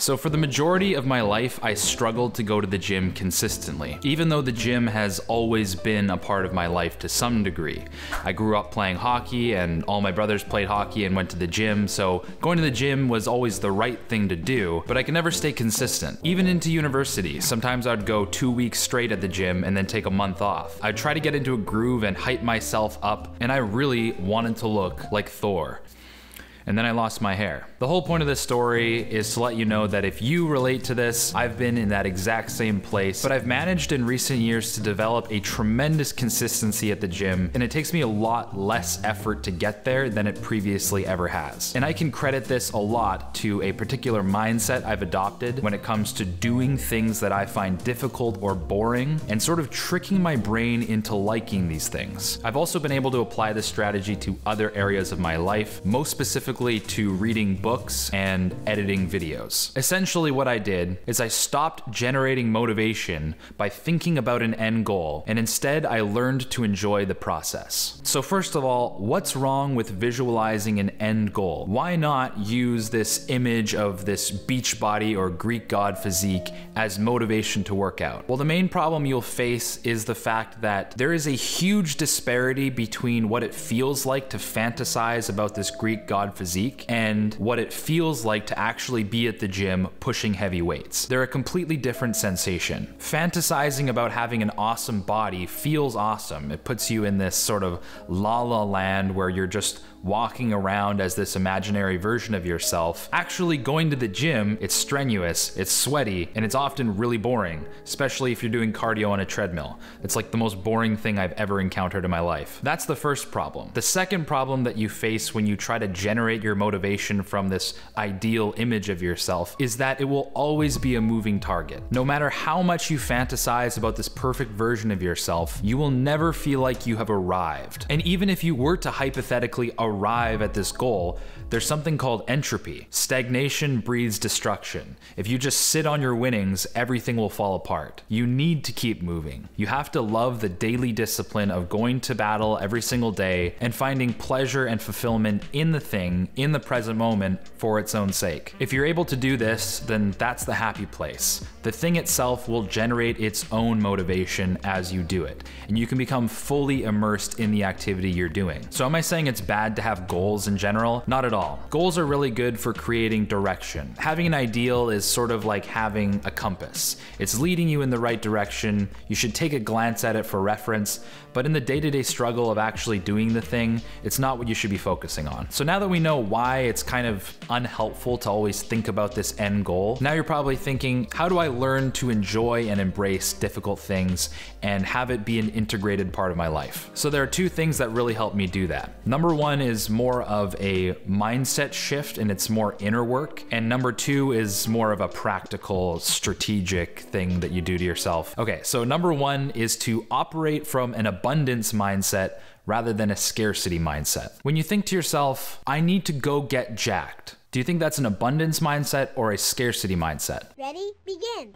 So, for the majority of my life, I struggled to go to the gym consistently, even though the gym has always been a part of my life to some degree. I grew up playing hockey, and all my brothers played hockey and went to the gym, so going to the gym was always the right thing to do, but I could never stay consistent. Even into university, sometimes I'd go two weeks straight at the gym and then take a month off. I'd try to get into a groove and hype myself up, and I really wanted to look like Thor and then I lost my hair. The whole point of this story is to let you know that if you relate to this, I've been in that exact same place, but I've managed in recent years to develop a tremendous consistency at the gym, and it takes me a lot less effort to get there than it previously ever has. And I can credit this a lot to a particular mindset I've adopted when it comes to doing things that I find difficult or boring, and sort of tricking my brain into liking these things. I've also been able to apply this strategy to other areas of my life, most specifically to reading books and editing videos. Essentially, what I did is I stopped generating motivation by thinking about an end goal, and instead I learned to enjoy the process. So, first of all, what's wrong with visualizing an end goal? Why not use this image of this beach body or Greek god physique as motivation to work out? Well, the main problem you'll face is the fact that there is a huge disparity between what it feels like to fantasize about this Greek god physique and what it feels like to actually be at the gym pushing heavy weights. They're a completely different sensation. Fantasizing about having an awesome body feels awesome. It puts you in this sort of la la land where you're just walking around as this imaginary version of yourself. Actually going to the gym, it's strenuous, it's sweaty, and it's often really boring, especially if you're doing cardio on a treadmill. It's like the most boring thing I've ever encountered in my life. That's the first problem. The second problem that you face when you try to generate your motivation from this ideal image of yourself is that it will always be a moving target. No matter how much you fantasize about this perfect version of yourself, you will never feel like you have arrived. And even if you were to hypothetically arrive arrive at this goal, there's something called entropy. Stagnation breeds destruction. If you just sit on your winnings, everything will fall apart. You need to keep moving. You have to love the daily discipline of going to battle every single day and finding pleasure and fulfillment in the thing, in the present moment, for its own sake. If you're able to do this, then that's the happy place. The thing itself will generate its own motivation as you do it, and you can become fully immersed in the activity you're doing. So, am I saying it's bad to have goals in general? Not at all. Goals are really good for creating direction. Having an ideal is sort of like having a compass. It's leading you in the right direction. You should take a glance at it for reference, but in the day-to-day struggle of actually doing the thing, it's not what you should be focusing on. So now that we know why it's kind of unhelpful to always think about this end goal, now you're probably thinking, how do I learn to enjoy and embrace difficult things and have it be an integrated part of my life? So there are two things that really help me do that. Number one is more of a mindset shift and it's more inner work. And number two is more of a practical, strategic thing that you do to yourself. Okay, so number one is to operate from an abundance mindset rather than a scarcity mindset. When you think to yourself, I need to go get jacked, do you think that's an abundance mindset or a scarcity mindset? Ready? Begin.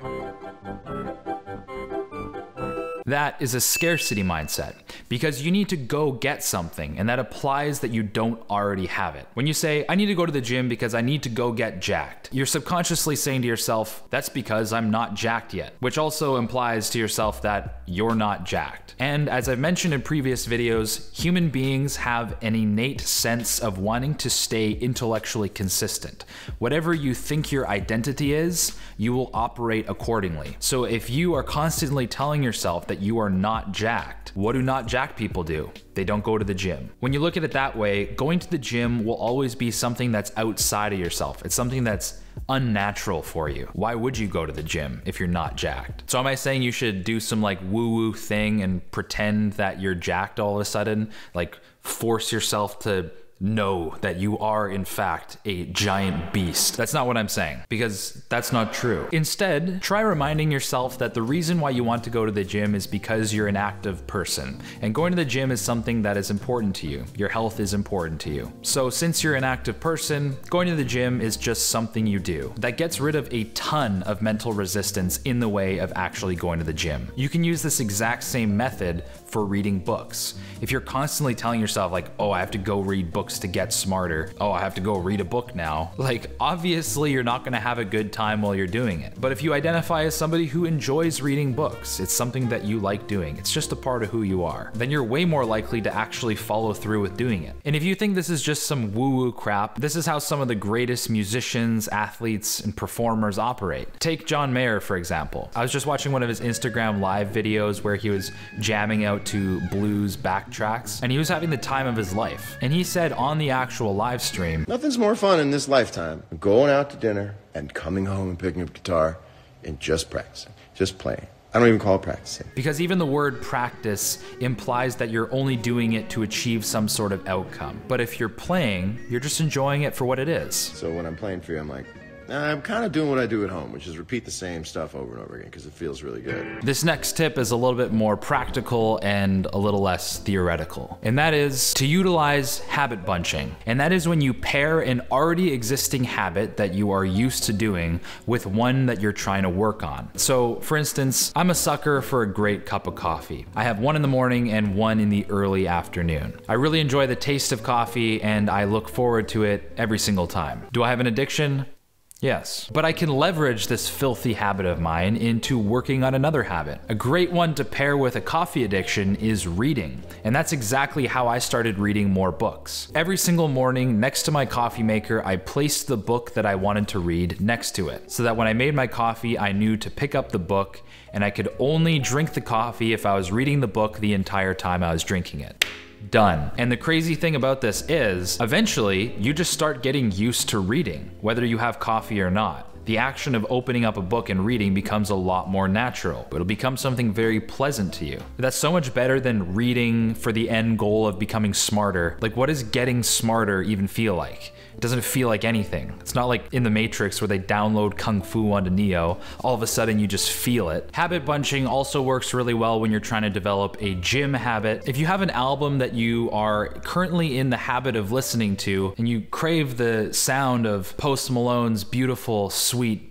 That is a scarcity mindset because you need to go get something, and that applies that you don't already have it. When you say, I need to go to the gym because I need to go get jacked, you're subconsciously saying to yourself, that's because I'm not jacked yet, which also implies to yourself that you're not jacked. And as I've mentioned in previous videos, human beings have an innate sense of wanting to stay intellectually consistent. Whatever you think your identity is, you will operate accordingly. So if you are constantly telling yourself that that you are not jacked. What do not jacked people do? They don't go to the gym. When you look at it that way, going to the gym will always be something that's outside of yourself. It's something that's unnatural for you. Why would you go to the gym if you're not jacked? So am I saying you should do some like woo woo thing and pretend that you're jacked all of a sudden? Like force yourself to know that you are, in fact, a giant beast. That's not what I'm saying, because that's not true. Instead, try reminding yourself that the reason why you want to go to the gym is because you're an active person. And going to the gym is something that is important to you. Your health is important to you. So, since you're an active person, going to the gym is just something you do. That gets rid of a ton of mental resistance in the way of actually going to the gym. You can use this exact same method for reading books. If you're constantly telling yourself, like, oh, I have to go read books books to get smarter. Oh, I have to go read a book now. Like, obviously, you're not gonna have a good time while you're doing it. But if you identify as somebody who enjoys reading books, it's something that you like doing, it's just a part of who you are, then you're way more likely to actually follow through with doing it. And if you think this is just some woo woo crap, this is how some of the greatest musicians, athletes, and performers operate. Take John Mayer, for example. I was just watching one of his Instagram live videos where he was jamming out to blues backtracks, and he was having the time of his life. And he said on the actual live stream, Nothing's more fun in this lifetime than going out to dinner and coming home and picking up guitar and just practicing, just playing. I don't even call it practicing. Because even the word practice implies that you're only doing it to achieve some sort of outcome. But if you're playing, you're just enjoying it for what it is. So when I'm playing for you, I'm like, I'm kind of doing what I do at home, which is repeat the same stuff over and over again because it feels really good. This next tip is a little bit more practical and a little less theoretical, and that is to utilize habit bunching. And that is when you pair an already existing habit that you are used to doing with one that you're trying to work on. So, for instance, I'm a sucker for a great cup of coffee. I have one in the morning and one in the early afternoon. I really enjoy the taste of coffee and I look forward to it every single time. Do I have an addiction? Yes, but I can leverage this filthy habit of mine into working on another habit. A great one to pair with a coffee addiction is reading, and that's exactly how I started reading more books. Every single morning, next to my coffee maker, I placed the book that I wanted to read next to it, so that when I made my coffee, I knew to pick up the book, and I could only drink the coffee if I was reading the book the entire time I was drinking it done. And the crazy thing about this is, eventually, you just start getting used to reading, whether you have coffee or not. The action of opening up a book and reading becomes a lot more natural. It'll become something very pleasant to you. That's so much better than reading for the end goal of becoming smarter. Like, what does getting smarter even feel like? It doesn't feel like anything. It's not like in the Matrix where they download Kung Fu onto Neo. All of a sudden you just feel it. Habit bunching also works really well when you're trying to develop a gym habit. If you have an album that you are currently in the habit of listening to and you crave the sound of Post Malone's beautiful,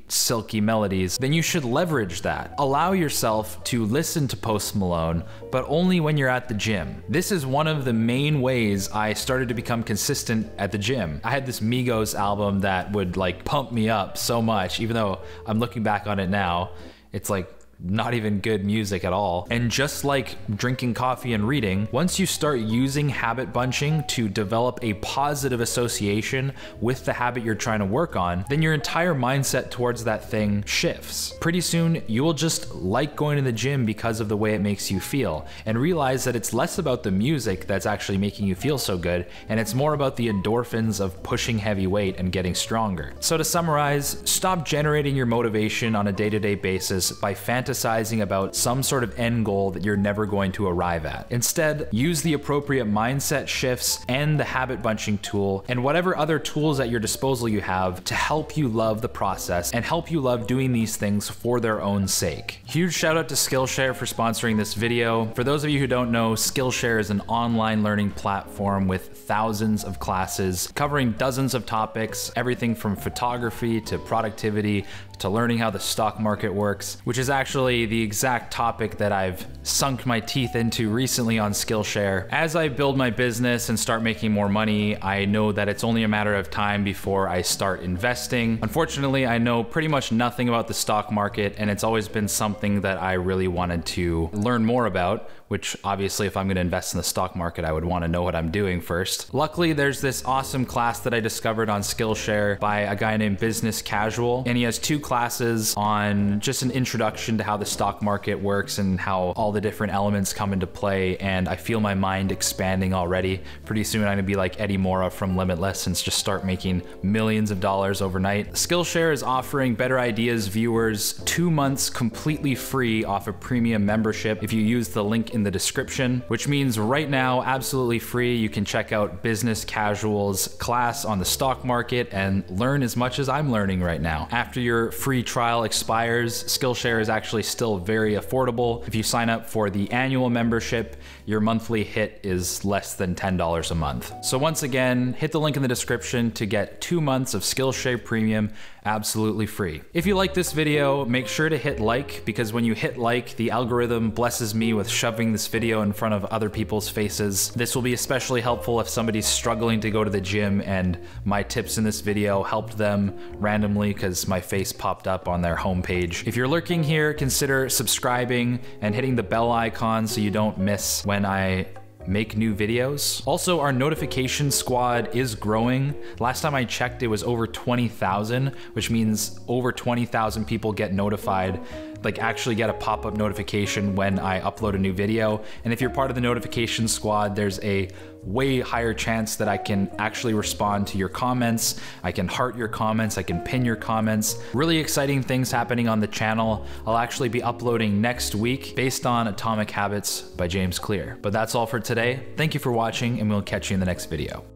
silky melodies, then you should leverage that. Allow yourself to listen to Post Malone, but only when you're at the gym. This is one of the main ways I started to become consistent at the gym. I had this Migos album that would like pump me up so much, even though I'm looking back on it now, it's like not even good music at all. And just like drinking coffee and reading, once you start using habit bunching to develop a positive association with the habit you're trying to work on, then your entire mindset towards that thing shifts. Pretty soon, you will just like going to the gym because of the way it makes you feel and realize that it's less about the music that's actually making you feel so good and it's more about the endorphins of pushing heavy weight and getting stronger. So to summarize, stop generating your motivation on a day-to-day basis by fantasizing fantasizing about some sort of end goal that you're never going to arrive at. Instead, use the appropriate mindset shifts and the habit bunching tool and whatever other tools at your disposal you have to help you love the process and help you love doing these things for their own sake. Huge shout out to Skillshare for sponsoring this video. For those of you who don't know, Skillshare is an online learning platform with thousands of classes covering dozens of topics, everything from photography to productivity to learning how the stock market works, which is actually the exact topic that I've sunk my teeth into recently on Skillshare. As I build my business and start making more money, I know that it's only a matter of time before I start investing. Unfortunately, I know pretty much nothing about the stock market, and it's always been something that I really wanted to learn more about, which obviously if I'm going to invest in the stock market, I would want to know what I'm doing first. Luckily, there's this awesome class that I discovered on Skillshare by a guy named Business Casual, and he has two classes on just an introduction to how the stock market works and how all the different elements come into play, and I feel my mind expanding already. Pretty soon I'm to be like Eddie Morra from Limitless and just start making millions of dollars overnight. Skillshare is offering Better Ideas viewers two months completely free off a premium membership if you use the link in the description, which means right now, absolutely free, you can check out Business Casual's class on the stock market and learn as much as I'm learning right now. After your free trial expires, Skillshare is actually actually still very affordable. If you sign up for the annual membership, your monthly hit is less than $10 a month. So once again, hit the link in the description to get two months of Skillshare Premium absolutely free. If you like this video, make sure to hit like because when you hit like, the algorithm blesses me with shoving this video in front of other people's faces. This will be especially helpful if somebody's struggling to go to the gym and my tips in this video helped them randomly because my face popped up on their homepage. If you're lurking here, consider subscribing and hitting the bell icon so you don't miss when I make new videos. Also, our notification squad is growing. Last time I checked, it was over 20,000, which means over 20,000 people get notified like actually get a pop-up notification when I upload a new video. And if you're part of the notification squad, there's a way higher chance that I can actually respond to your comments. I can heart your comments, I can pin your comments. Really exciting things happening on the channel. I'll actually be uploading next week based on Atomic Habits by James Clear. But that's all for today. Thank you for watching and we'll catch you in the next video.